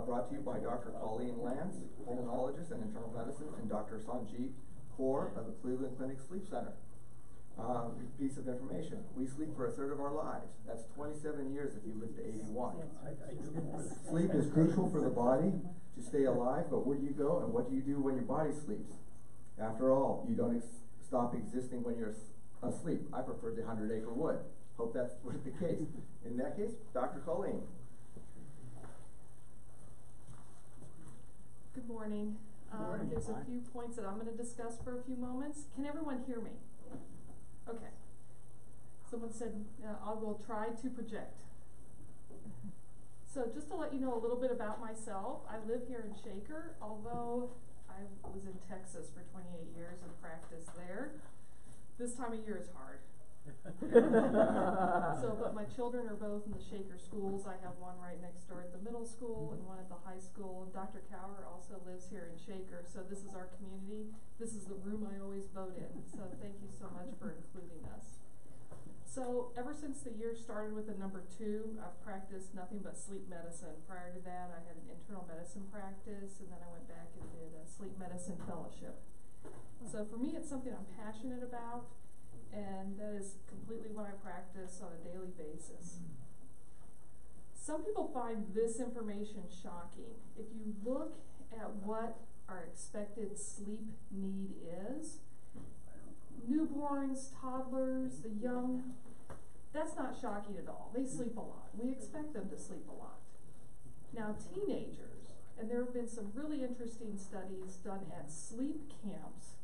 uh, brought to you by Dr. Colleen Lance, pulmonologist and internal medicine, and Dr. Sanjeet Kaur of the Cleveland Clinic Sleep Center. Um, piece of information, we sleep for a third of our lives. That's twenty-seven years if you live to eighty-one. Sleep is crucial for the body to stay alive, but where do you go and what do you do when your body sleeps? After all, you don't ex- stop existing when you're asleep. I prefer the hundred acre wood. Hope that's the case. In that case, Dr. Colleen. Good morning. Um, Morning. there's a few points that I'm gonna discuss for a few moments. Can everyone hear me? Okay. Someone said, uh, I will try to project. So just to let you know a little bit about myself, I live here in Shaker, although I was in Texas for twenty-eight years and practiced there. This time of year is hard. So, but my children are both in the Shaker schools. I have one right next door at the middle school and one at the high school. Dr. Kaur also lives here in Shaker, so this is our community. This is the room I always vote in, so thank you so much for including us. So, ever since the year started with the number two, I've practiced nothing but sleep medicine. Prior to that, I had an internal medicine practice, and then I went back and did a sleep medicine fellowship. So for me, it's something I'm passionate about, and that is completely what I practice on a daily basis. Mm-hmm. Some people find this information shocking. If you look at what our expected sleep need is, newborns, toddlers, the young, that's not shocking at all. They sleep a lot. We expect them to sleep a lot. Now, teenagers, and there have been some really interesting studies done at sleep camps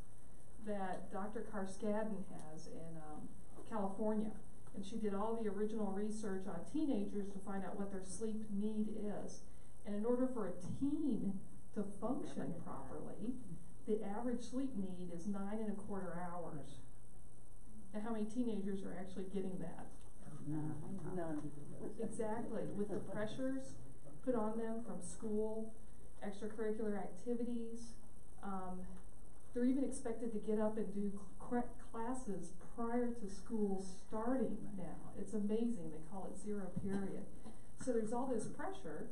that Dr. Carskadon has in um, California. And she did all the original research on teenagers to find out what their sleep need is. And in order for a teen to function properly, the average sleep need is nine and a quarter hours. Now, how many teenagers are actually getting that? None. Exactly, with the pressures put on them from school, extracurricular activities. Um, they're even expected to get up and do cl- classes prior to school starting now. It's amazing, they call it zero period. So there's all this pressure,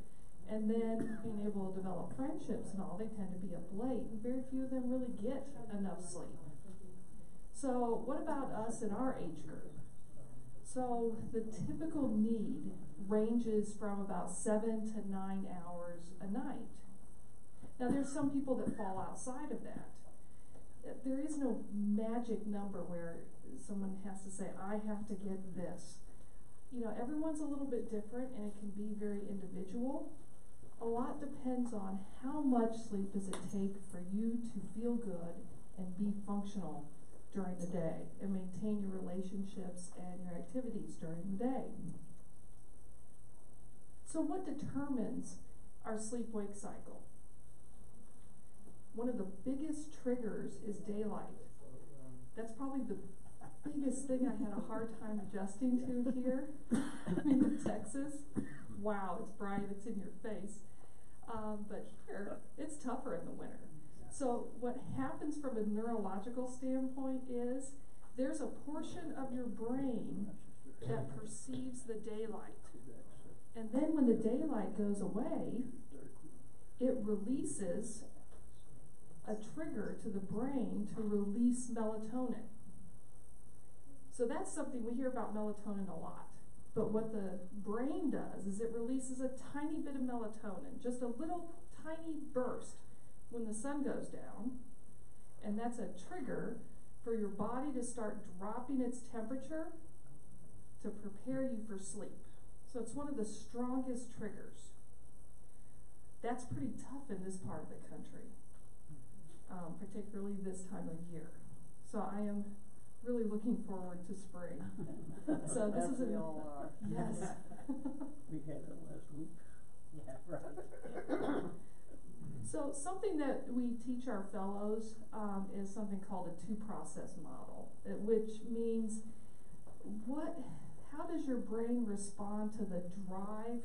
and then being able to develop friendships and all, they tend to be up late, and very few of them really get enough sleep. So what about us in our age group? So the typical need ranges from about seven to nine hours a night. Now there's some people that fall outside of that. There is no magic number where someone has to say, I have to get this. You know, everyone's a little bit different and it can be very individual. A lot depends on how much sleep does it take for you to feel good and be functional during the day and maintain your relationships and your activities during the day. So, what determines our sleep wake cycle? One of the biggest triggers is daylight. That's probably the biggest thing I had a hard time adjusting to here in Texas. Wow, it's bright, it's in your face. Um, but here, it's tougher in the winter. So, what happens from a neurological standpoint is there's a portion of your brain that perceives the daylight. And then when the daylight goes away, it releases a trigger to the brain to release melatonin. So that's something we hear about melatonin a lot. But what the brain does is it releases a tiny bit of melatonin, just a little tiny burst when the sun goes down. And that's a trigger for your body to start dropping its temperature to prepare you for sleep. So it's one of the strongest triggers. That's pretty tough in this part of the country, um, particularly this time of year. So I am really looking forward to spring. So this is we an- all are. Yes. We had it last week. Yeah, right. So something that we teach our fellows um, is something called a two-process model, uh, which means what, how does your brain respond to the drive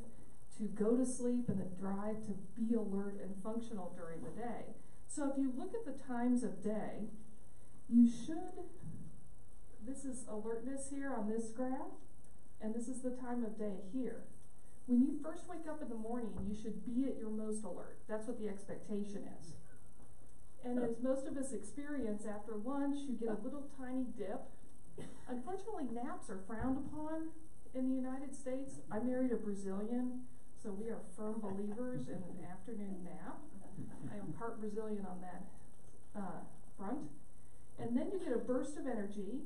to go to sleep and the drive to be alert and functional during the day? So if you look at the times of day, you should. This is alertness here on this graph, and this is the time of day here. when you first wake up in the morning, you should be at your most alert. That's what the expectation is. And as most of us experience after lunch, you get a little tiny dip. Unfortunately, naps are frowned upon in the United States. I married a Brazilian, so we are firm believers in an afternoon nap. I am part Brazilian on that uh, front. And then you get a burst of energy,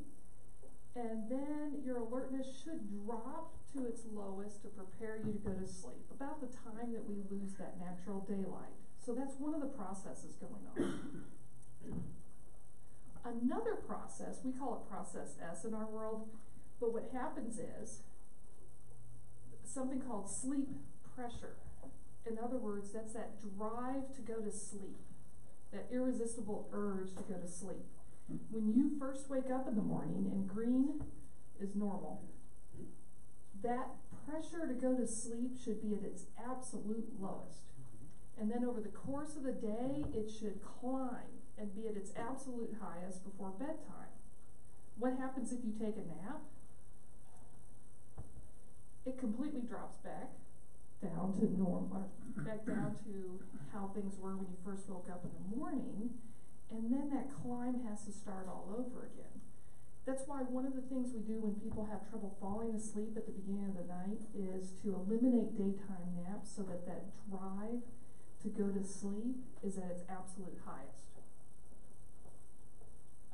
and then your alertness should drop to its lowest to prepare you to go to sleep, about the time that we lose that natural daylight. So that's one of the processes going on. Another process, we call it process S in our world, but what happens is something called sleep pressure. In other words, that's that drive to go to sleep, that irresistible urge to go to sleep. When you first wake up in the morning and green is normal, that pressure to go to sleep should be at its absolute lowest. And then over the course of the day, it should climb and be at its absolute highest before bedtime. What happens if you take a nap? It completely drops back down to normal, back down to how things were when you first woke up in the morning, and then that climb has to start all over again. That's why one of the things we do when people have trouble falling asleep at the beginning of the night is to eliminate daytime naps so that that drive to go to sleep is at its absolute highest.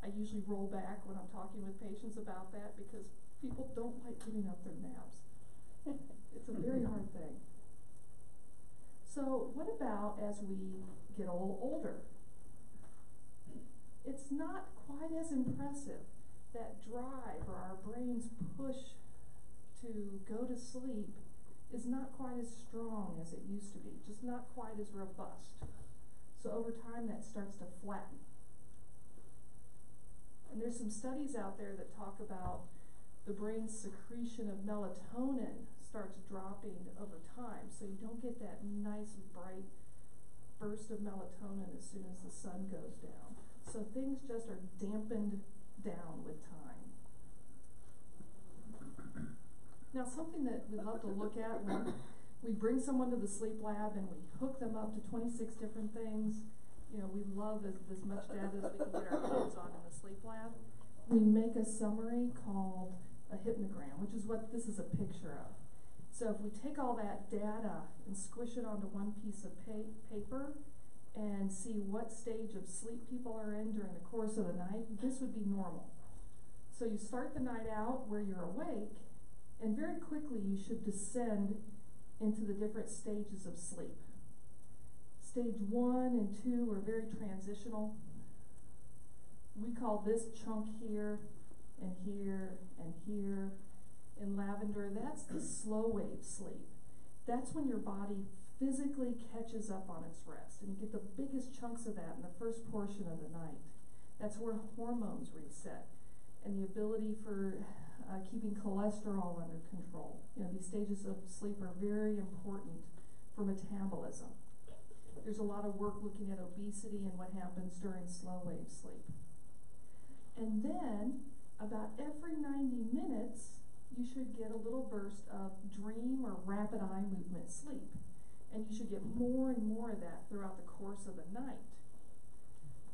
I usually roll back when I'm talking with patients about that because people don't like giving up their naps. it's a very hard thing. So, what about as we get a little older? It's not quite as impressive. That drive or our brain's push to go to sleep is not quite as strong as it used to be, just not quite as robust. So over time, that starts to flatten. And there's some studies out there that talk about the brain's secretion of melatonin starts dropping over time, so you don't get that nice bright burst of melatonin as soon as the sun goes down. So things just are dampened down with time. Now, something that we love to look at when we bring someone to the sleep lab and we hook them up to 26 different things, you know, we love as, as much data as we can get our hands on in the sleep lab. We make a summary called a hypnogram, which is what this is a picture of. So if we take all that data and squish it onto one piece of pa paper and see what stage of sleep people are in during the course of the night, this would be normal. So you start the night out where you're awake, and very quickly you should descend into the different stages of sleep. Stage one and two are very transitional. We call this chunk here and here and here in lavender, that's the slow wave sleep. That's when your body physically catches up on its rest. And you get the biggest chunks of that in the first portion of the night. That's where hormones reset and the ability for uh, keeping cholesterol under control. You know, these stages of sleep are very important for metabolism. There's a lot of work looking at obesity and what happens during slow wave sleep. And then, about every 90 minutes, you should get a little burst of dream or rapid eye movement sleep. And you should get more and more of that throughout the course of the night.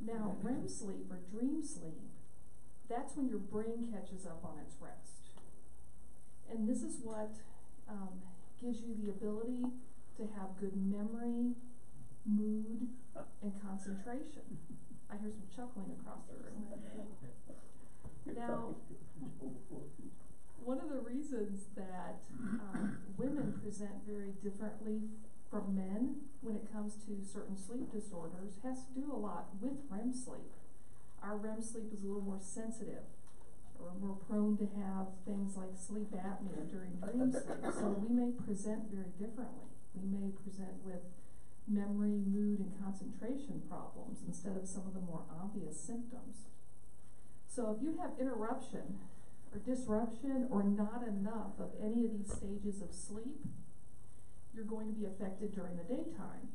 Now, REM sleep or dream sleep, that's when your brain catches up on its rest. And this is what um, gives you the ability to have good memory, mood, and concentration. I hear some chuckling across the room. Now, one of the reasons that um, women present very differently from men when it comes to certain sleep disorders has to do a lot with REM sleep. Our REM sleep is a little more sensitive, or more prone to have things like sleep apnea during dream sleep. So we may present very differently. We may present with memory, mood, and concentration problems instead of some of the more obvious symptoms. So if you have interruption or disruption or not enough of any of these stages of sleep, you're going to be affected during the daytime.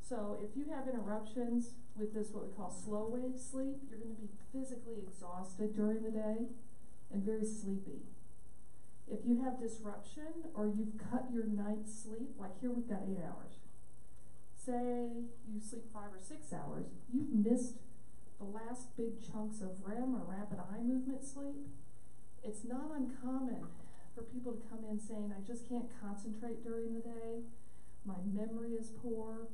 So if you have interruptions with this, what we call slow wave sleep, you're going to be physically exhausted during the day and very sleepy. If you have disruption or you've cut your night's sleep, like here we've got eight hours. Say you sleep five or six hours, you've missed the last big chunks of REM or rapid eye movement sleep. It's not uncommon for people to come in saying, I just can't concentrate during the day, my memory is poor.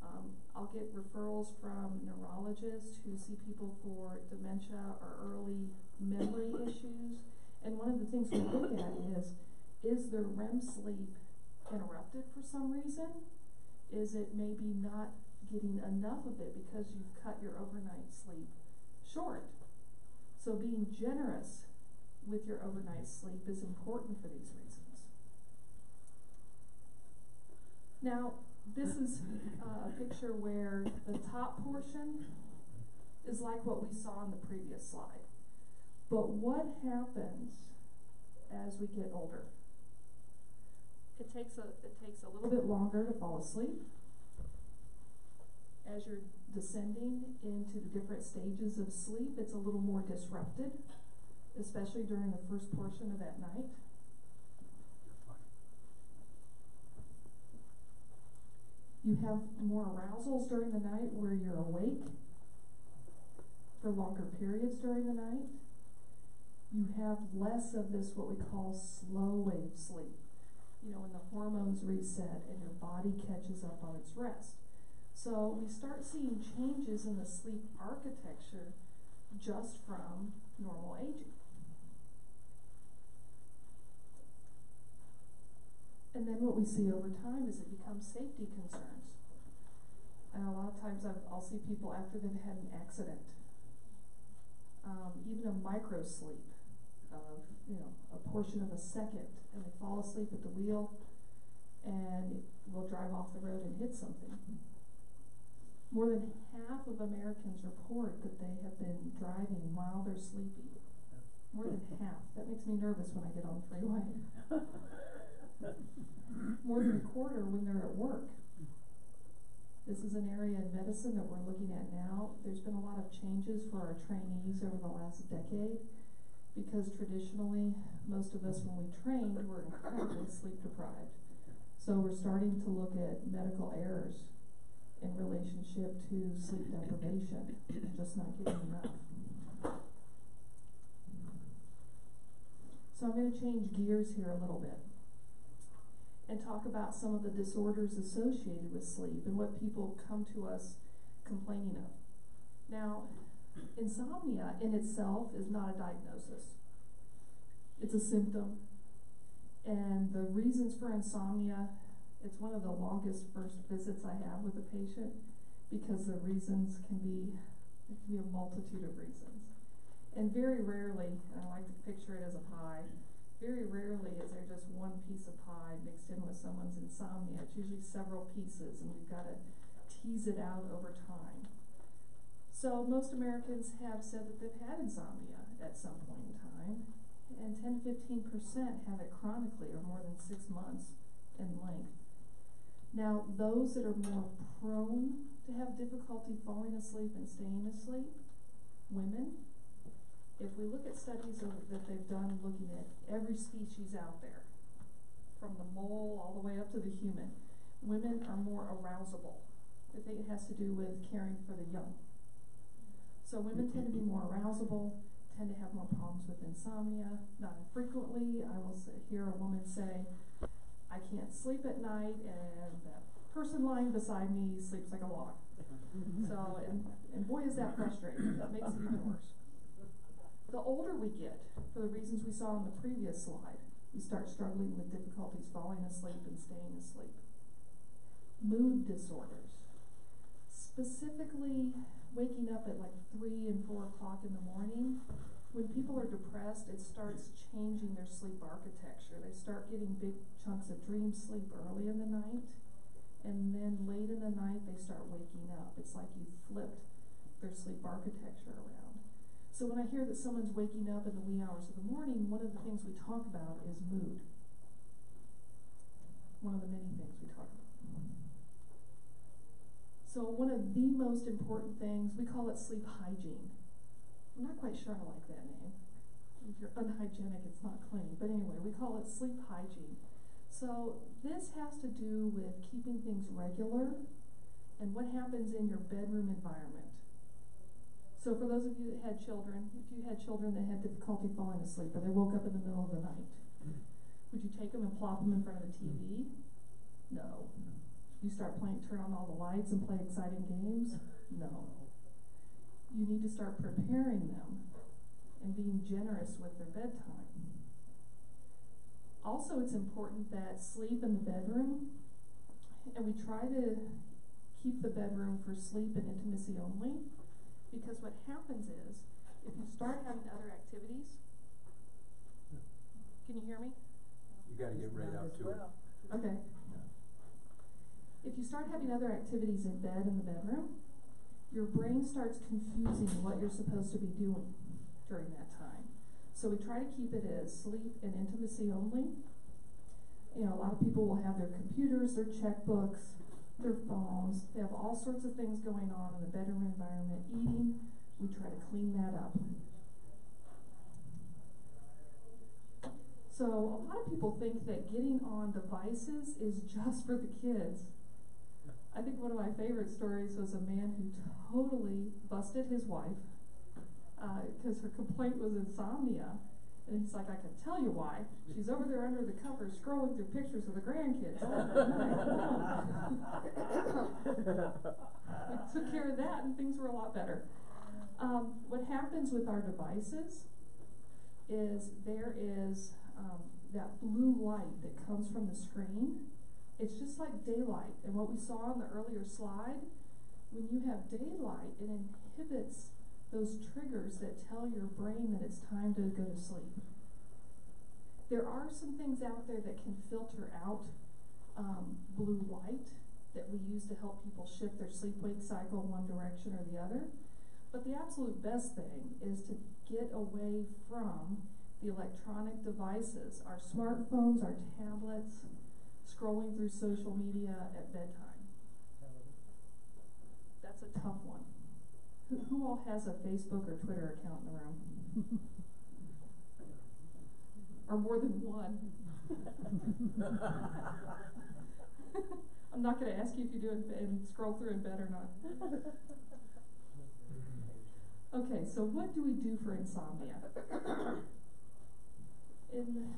Um, I'll get referrals from neurologists who see people for dementia or early memory issues. And one of the things we look at is, is their REM sleep interrupted for some reason? Is it maybe not getting enough of it because you've cut your overnight sleep short? So being generous with your overnight sleep is important for these reasons. Now, this is uh, a picture where the top portion is like what we saw in the previous slide. But what happens as we get older? It takes a, it takes a little bit longer to fall asleep. As you're descending into the different stages of sleep, it's a little more disrupted, especially during the first portion of that night. You have more arousals during the night where you're awake for longer periods during the night. You have less of this, what we call slow wave sleep. You know, when the hormones reset and your body catches up on its rest. So we start seeing changes in the sleep architecture just from normal aging. And then what we see over time is it becomes safety concerns. And a lot of times I've, I'll see people after they've had an accident, um, even a micro sleep of, you know, a portion of a second, and they fall asleep at the wheel and will drive off the road and hit something. More than half of Americans report that they have been driving while they're sleepy. More than half. That makes me nervous when I get on the freeway. Uh, more than a quarter when they're at work. This is an area in medicine that we're looking at now. There's been a lot of changes for our trainees over the last decade because traditionally, most of us, when we trained, were incredibly sleep deprived. So we're starting to look at medical errors in relationship to sleep deprivation, just not getting enough. So I'm going to change gears here a little bit and talk about some of the disorders associated with sleep and what people come to us complaining of. Now, insomnia in itself is not a diagnosis. It's a symptom. And the reasons for insomnia, it's one of the longest first visits I have with a patient because the reasons can be, there can be a multitude of reasons. And very rarely, and I like to picture it as a pie, very rarely is there just one piece of pie mixed in with someone's insomnia. It's usually several pieces, and we've got to tease it out over time. So most Americans have said that they've had insomnia at some point in time, and 10 to 15 percent have it chronically or more than six months in length. Now, those that are more prone to have difficulty falling asleep and staying asleep, women, if we look at studies of, that they've done looking at every species out there, from the mole all the way up to the human, women are more arousable. I think it has to do with caring for the young. So women tend to be more arousable, tend to have more problems with insomnia. Not infrequently, I will hear a woman say, I can't sleep at night, and the person lying beside me sleeps like a log. so, and, and boy, is that frustrating. That makes it even worse. The older we get, for the reasons we saw in the previous slide, we start struggling with difficulties falling asleep and staying asleep. Mood disorders, specifically waking up at like 3 and 4 o'clock in the morning. When people are depressed, it starts changing their sleep architecture. They start getting big chunks of dream sleep early in the night, and then late in the night, they start waking up. It's like you flipped their sleep architecture around. So when I hear that someone's waking up in the wee hours of the morning, one of the things we talk about is mood. One of the many things we talk about. So one of the most important things, we call it sleep hygiene. I'm not quite sure I like that name. if you're unhygienic, it's not clean. But anyway, we call it sleep hygiene. So this has to do with keeping things regular and what happens in your bedroom environment. So for those of you that had children, if you had children that had difficulty falling asleep or they woke up in the middle of the night, would you take them and plop them in front of the TV? No. You start playing, turn on all the lights and play exciting games? No. You need to start preparing them and being generous with their bedtime. Also, it's important that sleep in the bedroom, and we try to keep the bedroom for sleep and intimacy only, because what happens is, if you start having other activities, can you hear me? You gotta get right out as to it. Okay. If you start having other activities in bed in the bedroom, your brain starts confusing what you're supposed to be doing during that time. So we try to keep it as sleep and intimacy only. You know, a lot of people will have their computers, their checkbooks, their phones, they have all sorts of things going on in the bedroom environment, eating, we try to clean that up. So a lot of people think that getting on devices is just for the kids. I think one of my favorite stories was a man who totally busted his wife uh, because her complaint was insomnia. And he's like, I can tell you why. She's over there under the covers scrolling through pictures of the grandkids. we took care of that and things were a lot better. Um, what happens with our devices is there is um, that blue light that comes from the screen. It's just like daylight. And what we saw on the earlier slide, when you have daylight, it inhibits those triggers that tell your brain that it's time to go to sleep. There are some things out there that can filter out um, blue light that we use to help people shift their sleep wake cycle one direction or the other. But the absolute best thing is to get away from the electronic devices, our smartphones, our tablets, scrolling through social media at bedtime. That's a tough one. Who, who all has a Facebook or Twitter account in the room? or more than one? I'm not going to ask you if you do it and scroll through in bed or not. Okay, so what do we do for insomnia? In,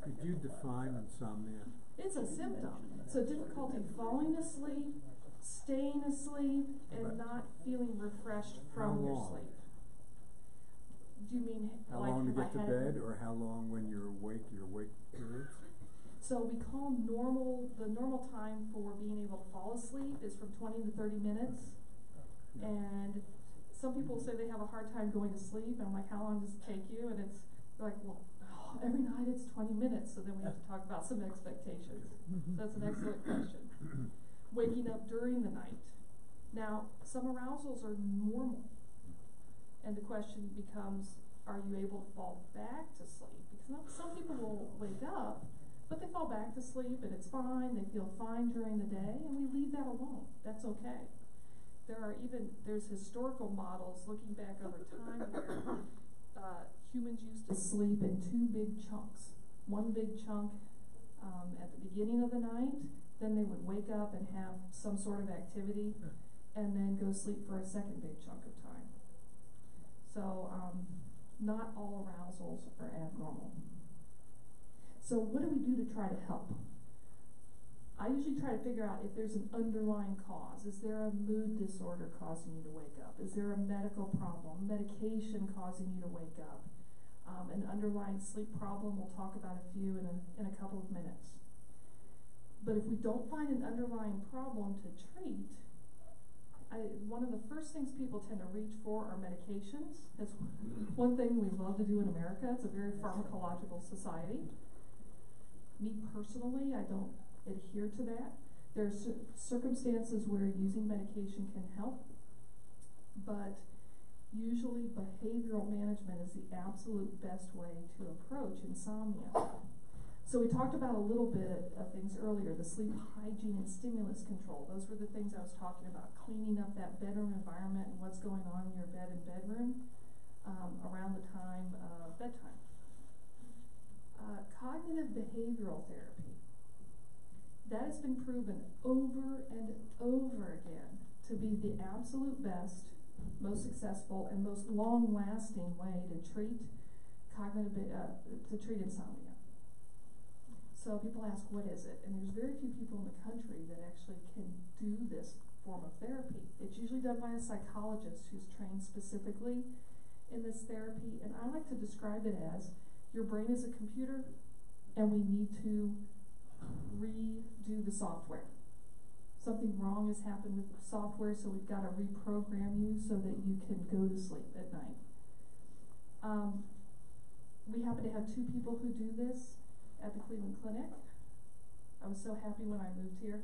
Could you define insomnia? it's a symptom. So difficulty falling asleep, staying asleep, and Right. not feeling refreshed How from your long? sleep. Do you mean How like long to I get to had- bed, or how long when you're awake, your awake periods? So we call normal the normal time for being able to fall asleep is from twenty to thirty minutes. And some people say they have a hard time going to sleep, and I'm like, how long does it take you? And it's like, well, every night it's twenty minutes. So then we have to talk about some expectations. So that's an excellent question. Waking up during the night. Now, some arousals are normal, and the question becomes, are you able to fall back to sleep? Because not- some people will wake up, but they fall back to sleep and it's fine. They feel fine during the day, and we leave that alone. That's okay there are even there's historical models looking back over time where uh, humans used to sleep in two big chunks. One big chunk um, at the beginning of the night, then they would wake up and have some sort of activity, and then go sleep for a second big chunk of time. So um, not all arousals are abnormal. So what do we do to try to help? I usually try to figure out if there's an underlying cause. Is there a mood disorder causing you to wake up? Is there a medical problem, medication causing you to wake up? Um, an underlying sleep problem, we'll talk about a few in a, in a couple of minutes. But if we don't find an underlying problem to treat, I, one of the first things people tend to reach for are medications. That's one thing we love to do in America. It's a very pharmacological society. Me personally, I don't adhere to that. There are circumstances where using medication can help, but usually behavioral management is the absolute best way to approach insomnia. So we talked about a little bit of things earlier, the sleep hygiene and stimulus control. Those were the things I was talking about, cleaning up that bedroom environment and what's going on in your bed and bedroom. um, around the time of bedtime. Uh, cognitive behavioral therapy. That has been proven over and over again to be the absolute best, most successful, and most long-lasting way to treat cognitive, uh, to treat insomnia. So people ask, what is it? And there's very few people in the country that actually can do this form of therapy. It's usually done by a psychologist who's trained specifically in this therapy, and I like to describe it as your brain is a computer, and we need to redo the software. Something wrong has happened with the software, so we've got to reprogram you so that you can go to sleep at night. Um, we happen to have two people who do this at the Cleveland Clinic. I was so happy when I moved here,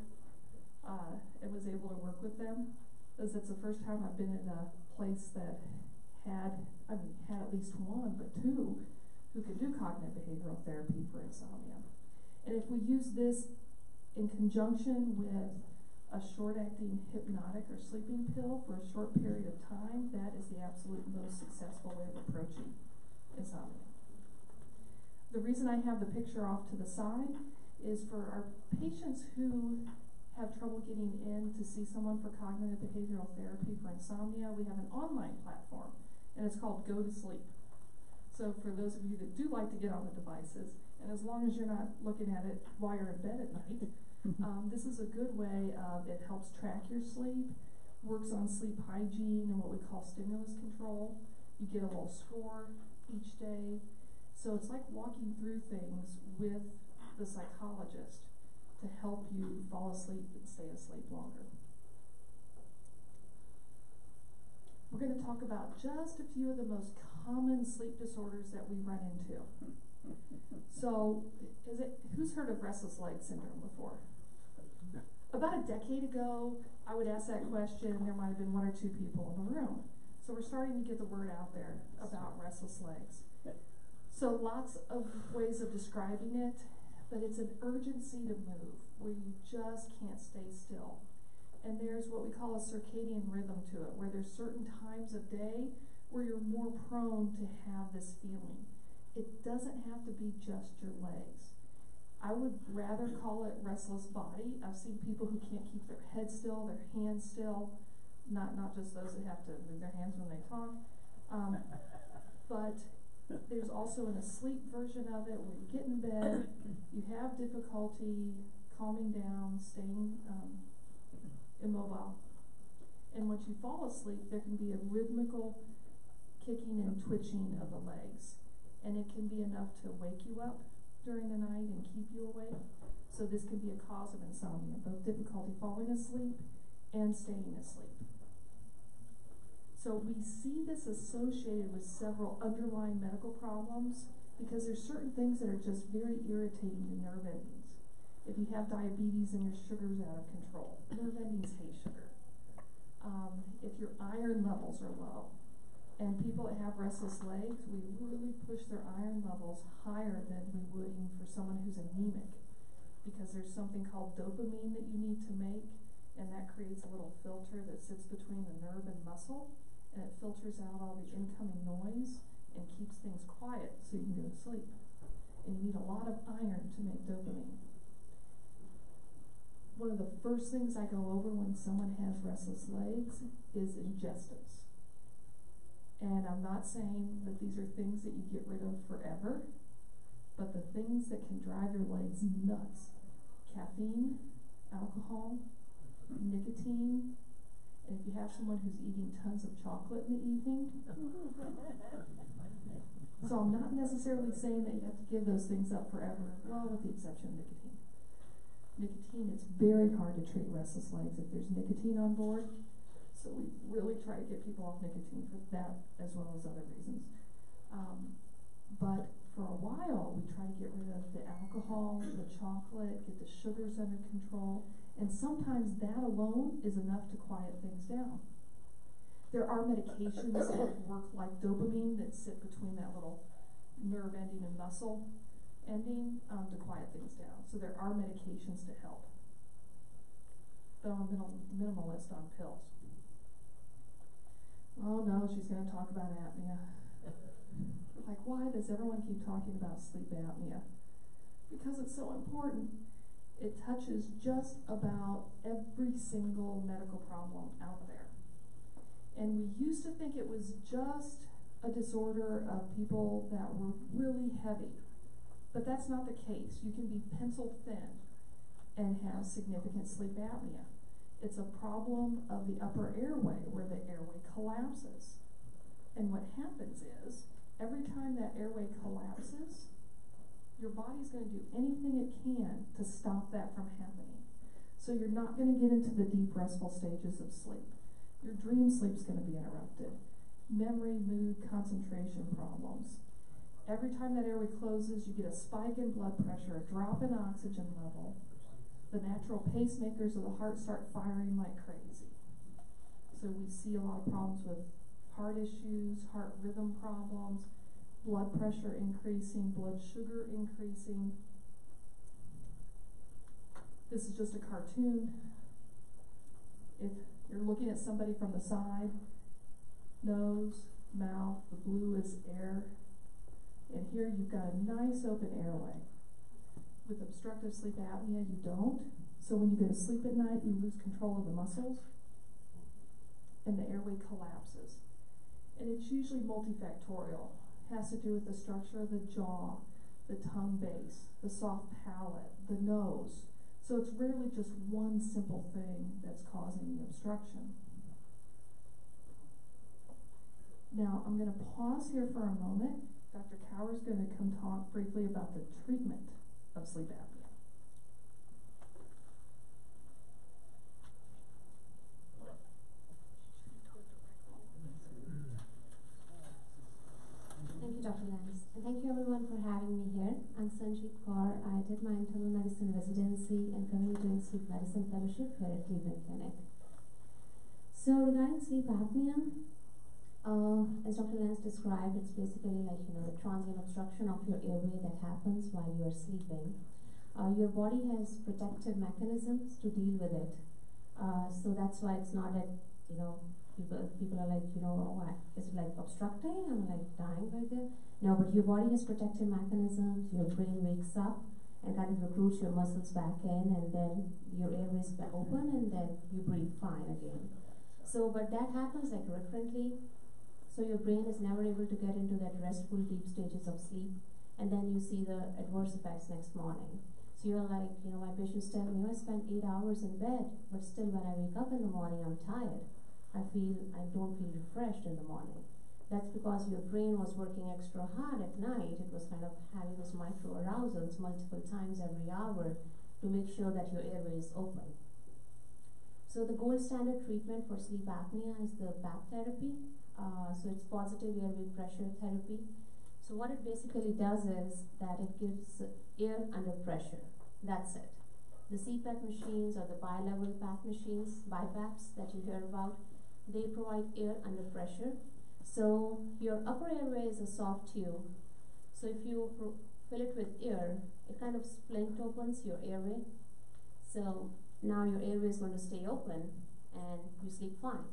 uh, and was able to work with them, because it's the first time I've been in a place that had, I mean, had at least one, but two, who could do cognitive behavioral therapy for insomnia. And if we use this in conjunction with a short-acting hypnotic or sleeping pill for a short period of time, that is the absolute most successful way of approaching insomnia. The reason I have the picture off to the side is for our patients who have trouble getting in to see someone for cognitive behavioral therapy for insomnia, we have an online platform, and it's called Go to Sleep. So for those of you that do like to get on the devices, and as long as you're not looking at it while you're in bed at night, um, this is a good way of, it helps track your sleep, works on sleep hygiene and what we call stimulus control. You get a little score each day. So it's like walking through things with the psychologist to help you fall asleep and stay asleep longer. We're going to talk about just a few of the most common sleep disorders that we run into. So, is it who's heard of restless leg syndrome before? About a decade ago, I would ask that question, and there might have been one or two people in the room. So we're starting to get the word out there about restless legs. So lots of ways of describing it, but it's an urgency to move where you just can't stay still. And there's what we call a circadian rhythm to it, where there's certain times of day where you're more prone to have this feeling. It doesn't have to be just your legs. I would rather call it restless body. I've seen people who can't keep their head still, their hands still, not not just those that have to move their hands when they talk. Um, but there's also an asleep version of it where you get in bed, you have difficulty calming down, staying um, immobile. And once you fall asleep, there can be a rhythmical kicking and twitching of the legs. And it can be enough to wake you up during the night and keep you awake. So this can be a cause of insomnia, both difficulty falling asleep and staying asleep. So we see this associated with several underlying medical problems because there's certain things that are just very irritating to nerve endings. If you have diabetes and your sugar's out of control, nerve endings hate sugar. Um, if your iron levels are low, and people that have restless legs, we really push their iron levels higher than we would even for someone who's anemic. Because there's something called dopamine that you need to make, and that creates a little filter that sits between the nerve and muscle, and it filters out all the incoming noise and keeps things quiet so you can go to sleep. And you need a lot of iron to make dopamine. One of the first things I go over when someone has restless legs is ingestives. And I'm not saying that these are things that you get rid of forever, but the things that can drive your legs nuts caffeine, alcohol, nicotine, and if you have someone who's eating tons of chocolate in the evening. so I'm not necessarily saying that you have to give those things up forever, well, with the exception of nicotine. Nicotine, it's very hard to treat restless legs if there's nicotine on board. So we really try to get people off nicotine for that as well as other reasons. Um, but for a while, we try to get rid of the alcohol, the chocolate, get the sugars under control, and sometimes that alone is enough to quiet things down. There are medications that work like dopamine that sit between that little nerve ending and muscle ending um, to quiet things down. So there are medications to help. But I'm a minimal, minimalist on pills. Oh no, she's going to talk about apnea. Like, why does everyone keep talking about sleep apnea? Because it's so important. It touches just about every single medical problem out there. And we used to think it was just a disorder of people that were really heavy. But that's not the case. You can be pencil thin and have significant sleep apnea. It's a problem of the upper airway where the airway collapses. And what happens is, every time that airway collapses, your body's going to do anything it can to stop that from happening. So you're not going to get into the deep restful stages of sleep. Your dream sleep's going to be interrupted. Memory, mood, concentration problems. Every time that airway closes, you get a spike in blood pressure, a drop in oxygen level. The natural pacemakers of the heart start firing like crazy. So we see a lot of problems with heart issues, heart rhythm problems, blood pressure increasing, blood sugar increasing. This is just a cartoon. If you're looking at somebody from the side, nose, mouth, the blue is air, and here you've got a nice open airway. With obstructive sleep apnea, you don't. So when you go to sleep at night, you lose control of the muscles, and the airway collapses. And it's usually multifactorial. Has to do with the structure of the jaw, the tongue base, the soft palate, the nose. So it's rarely just one simple thing that's causing the obstruction. Now, I'm going to pause here for a moment. Dr. Kaur's going to come talk briefly about the treatment of sleep apnea. Thank you, Dr. Lance. And thank you everyone for having me here. I'm Sanjeet Kaur. I did my internal medicine residency and currently doing sleep medicine fellowship here at Cleveland Clinic. So regarding sleep apnea, uh, as Dr. Lance described, it's basically like, you know, the transient obstruction of your airway that happens while you are sleeping. Uh, your body has protective mechanisms to deal with it. Uh, so that's why it's not that, you know, people people are like, you know, oh, I, is it like obstructing? I'm like dying right there. No, but your body has protective mechanisms. Your brain wakes up and kind of recruits your muscles back in, and then your airways open, and then you breathe fine again. So, but that happens like recurrently. So your brain is never able to get into that restful deep stages of sleep, and then you see the adverse effects next morning. So you're like, you know, my patients tell me, oh, I spent eight hours in bed, but still when I wake up in the morning, I'm tired. I feel, I don't feel refreshed in the morning. That's because your brain was working extra hard at night. It was kind of having those micro arousals multiple times every hour to make sure that your airway is open. So the gold standard treatment for sleep apnea is the PAP therapy. Uh, so it's positive airway pressure therapy. So what it basically does is that it gives air under pressure. That's it. The CPAP machines or the bilevel PAP machines, BiPAPs that you hear about, they provide air under pressure. So your upper airway is a soft tube. So if you fill it with air, it kind of splint opens your airway. So now your airway is going to stay open and you sleep fine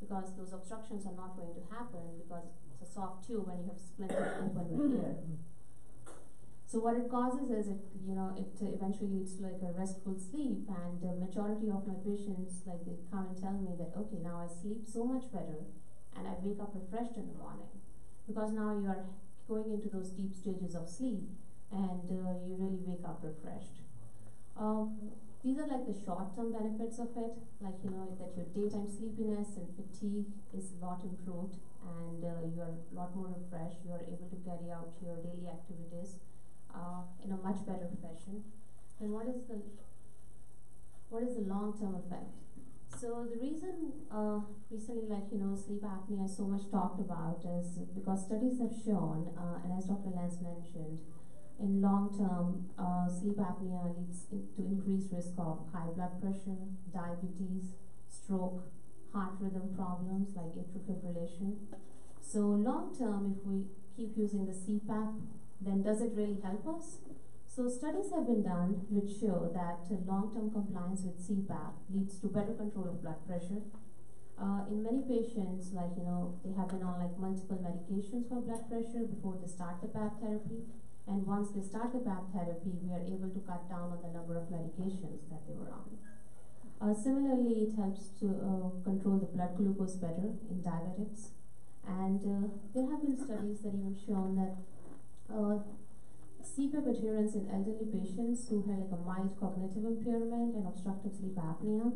because those obstructions are not going to happen because it's a soft tube and you have splinted open with air. So what it causes is it, you know, it eventually leads to like a restful sleep and majority of my patients, like they come and tell me that, okay, now I sleep so much better and I wake up refreshed in the morning because now you are going into those deep stages of sleep and uh, you really wake up refreshed. Um, these are like the short-term benefits of it, like you know that your daytime sleepiness and fatigue is a lot improved, and uh, you are a lot more refreshed. You are able to carry out your daily activities uh, in a much better fashion. And what is the what is the long-term effect? So the reason uh, recently, like you know, sleep apnea is so much talked about is because studies have shown, uh, and as Dr. Lance mentioned, in long term, uh, sleep apnea leads in to increased risk of high blood pressure, diabetes, stroke, heart rhythm problems like atrial fibrillation. So long term, if we keep using the CPAP, then does it really help us? So studies have been done which show that long-term compliance with CPAP leads to better control of blood pressure, Uh, in many patients, like, you know, they have been on like multiple medications for blood pressure before they start the PAP therapy. And once they start the PAP therapy, we are able to cut down on the number of medications that they were on. Uh, similarly, it helps to uh, control the blood glucose better in diabetics. And uh, there have been studies that even shown that uh, CPAP adherence in elderly patients who had like a mild cognitive impairment and obstructive sleep apnea.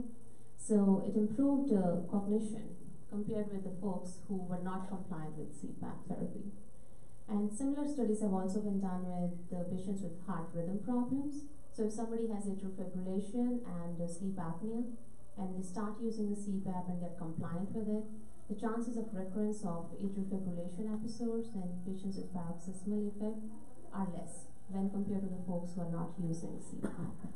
So it improved uh, cognition compared with the folks who were not compliant with CPAP therapy. And similar studies have also been done with the patients with heart rhythm problems. So if somebody has atrial fibrillation and uh, sleep apnea, and they start using the CPAP and get compliant with it, the chances of recurrence of atrial fibrillation episodes in patients with paroxysmal AFib are less when compared to the folks who are not using CPAP.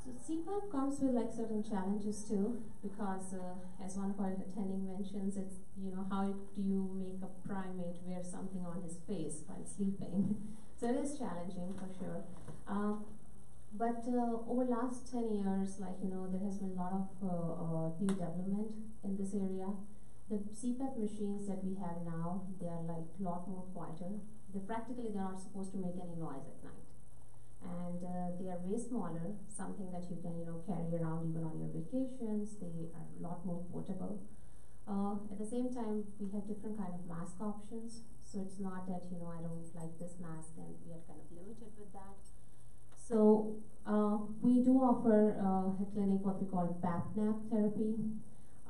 So CPAP comes with like certain challenges too, because uh, as one of our attending mentions, it's you know how do you make a primate wear something on his face while sleeping? so it is challenging for sure. Um, but uh, over last 10 years, like, you know, there has been a lot of uh, uh, new development in this area. The CPAP machines that we have now, they are like a lot more quieter. They practically, they're not supposed to make any noise at night. And uh, they are way smaller, something that you can, you know, carry around even on your vacations. They are a lot more portable. Uh, at the same time, we have different kind of mask options. So it's not that, you know, I don't like this mask and we are kind of limited with that. So uh, we do offer uh, at clinic what we call PAP nap therapy.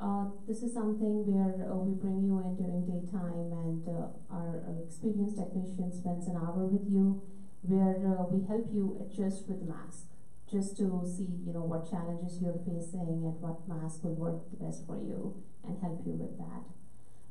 Uh, this is something where uh, we bring you in during daytime and uh, our uh, experienced technician spends an hour with you where uh, we help you adjust with the mask just to see you know what challenges you're facing and what mask will work the best for you and help you with that.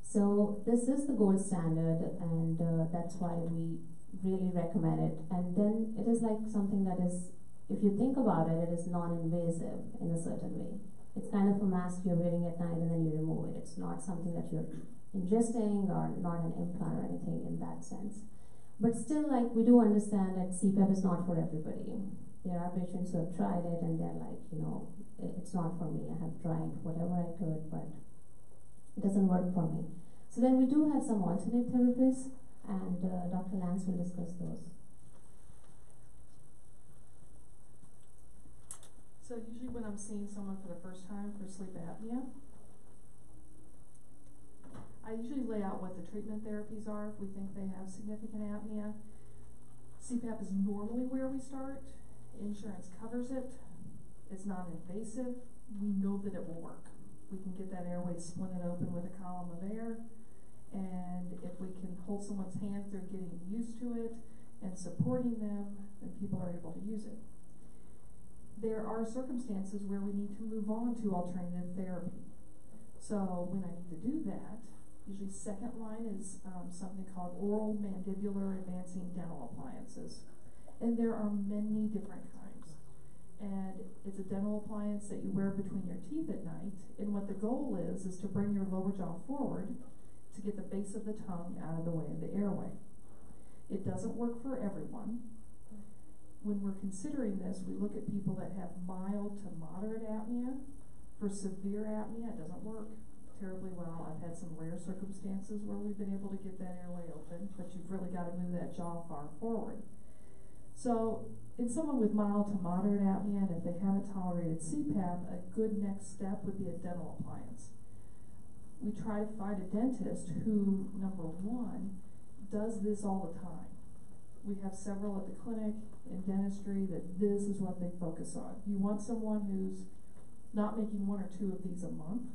So this is the gold standard and that's why we really recommend it. And then it is like something that is, if you think about it, it is non-invasive in a certain way. It's kind of a mask you're wearing at night and then you remove it. It's not something that you're ingesting or not an implant or anything in that sense. But still, like, we do understand that CPAP is not for everybody. There are patients who have tried it and they're like, you know, it's not for me. I have tried whatever I could, but it doesn't work for me. So then we do have some alternate therapies and uh, Dr. Lance will discuss those. So usually when I'm seeing someone for the first time for sleep apnea, I usually lay out what the treatment therapies are if we think they have significant apnea. CPAP is normally where we start. Insurance covers it. It's non-invasive. We know that it will work. We can get that airway splinted open with a column of air. And if we can hold someone's hand through getting used to it and supporting them, then people are able to use it. There are circumstances where we need to move on to alternative therapy. So when I need to do that, usually second line is um, something called oral mandibular advancing dental appliances. And there are many different kinds. And it's a dental appliance that you wear between your teeth at night. And what the goal is, is to bring your lower jaw forward to get the base of the tongue out of the way of the airway. It doesn't work for everyone. When we're considering this, we look at people that have mild to moderate apnea. For severe apnea, it doesn't work terribly well. I've had some rare circumstances where we've been able to get that airway open, but you've really got to move that jaw far forward. So, in someone with mild to moderate apnea, and if they haven't tolerated CPAP, a good next step would be a dental appliance we try to find a dentist who, number one, does this all the time. We have several at the clinic in dentistry that this is what they focus on. You want someone who's not making one or two of these a month,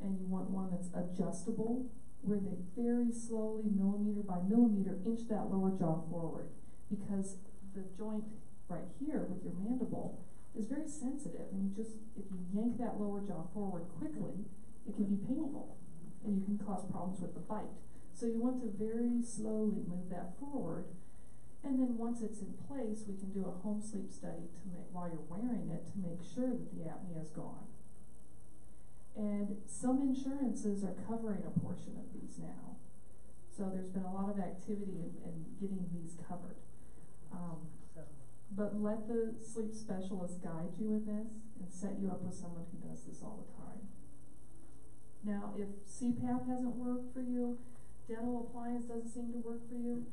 and you want one that's adjustable, where they very slowly, millimeter by millimeter, inch that lower jaw forward. Because the joint right here with your mandible is very sensitive, and you just, if you yank that lower jaw forward quickly, it can be painful and you can cause problems with the bite. So you want to very slowly move that forward. And then once it's in place, we can do a home sleep study to make, while you're wearing it to make sure that the apnea is gone. And some insurances are covering a portion of these now. So there's been a lot of activity in, in getting these covered. Um, But let the sleep specialist guide you in this and set you up with someone who does this all the time. Now, if CPAP hasn't worked for you, dental appliance doesn't seem to work for you,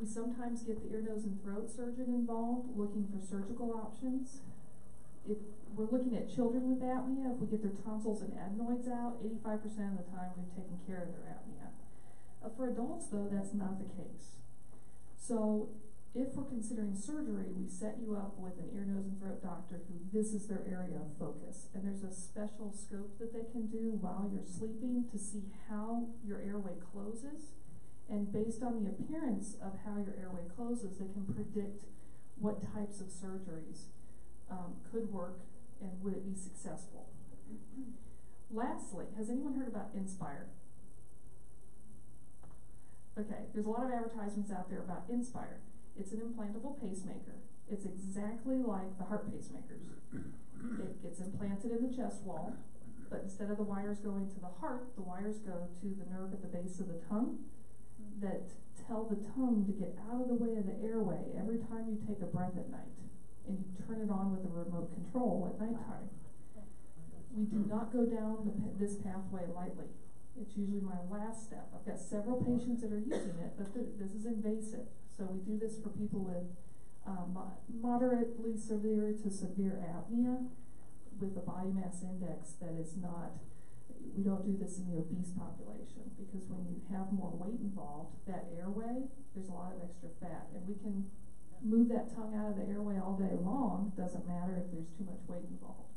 we sometimes get the ear, nose, and throat surgeon involved, looking for surgical options. If we're looking at children with apnea, if we get their tonsils and adenoids out, eighty-five percent of the time we've taken care of their apnea. Uh, for adults though, that's not the case. So if we're considering surgery, we set you up with an ear, nose, and throat doctor who this is their area of focus. And there's a special scope that they can do while you're sleeping to see how your airway closes. And based on the appearance of how your airway closes, they can predict what types of surgeries um, could work and would it be successful. Lastly, has anyone heard about Inspire? Okay, there's a lot of advertisements out there about Inspire. It's an implantable pacemaker. It's exactly like the heart pacemakers. It gets implanted in the chest wall, but instead of the wires going to the heart, the wires go to the nerve at the base of the tongue that tell the tongue to get out of the way of the airway every time you take a breath at night. And you turn it on with a remote control at nighttime. We do not go down the, this pathway lightly. It's usually my last step. I've got several patients that are using it, but th- this is invasive. So we do this for people with um, moderately severe to severe apnea with a body mass index that is not, we don't do this in the obese population because when you have more weight involved, that airway, there's a lot of extra fat. And we can move that tongue out of the airway all day long, doesn't matter if there's too much weight involved.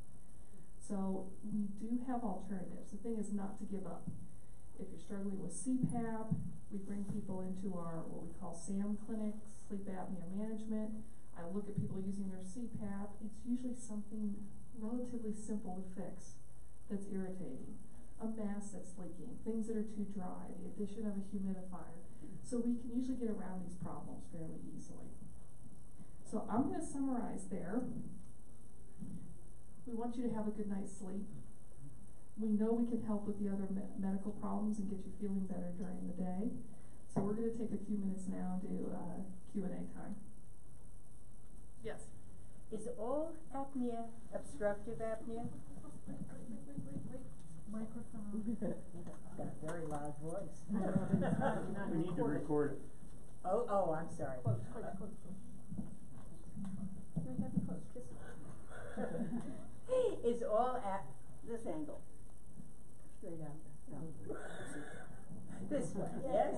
So we do have alternatives. The thing is not to give up. If you're struggling with CPAP, we bring people into our what we call SAM clinics, sleep apnea management. I look at people using their CPAP. It's usually something relatively simple to fix that's irritating. A mask that's leaking, things that are too dry, the addition of a humidifier. So we can usually get around these problems fairly easily. So I'm gonna summarize there. We want you to have a good night's sleep. We know we can help with the other me- medical problems and get you feeling better during the day. So we're gonna take a few minutes now and do, uh, Q and A time. Yes. Is all apnea obstructive apnea? Microphone. Got a very loud voice. We need to record it. Oh, oh, I'm sorry. Is all at This angle, straight out. this way, yes?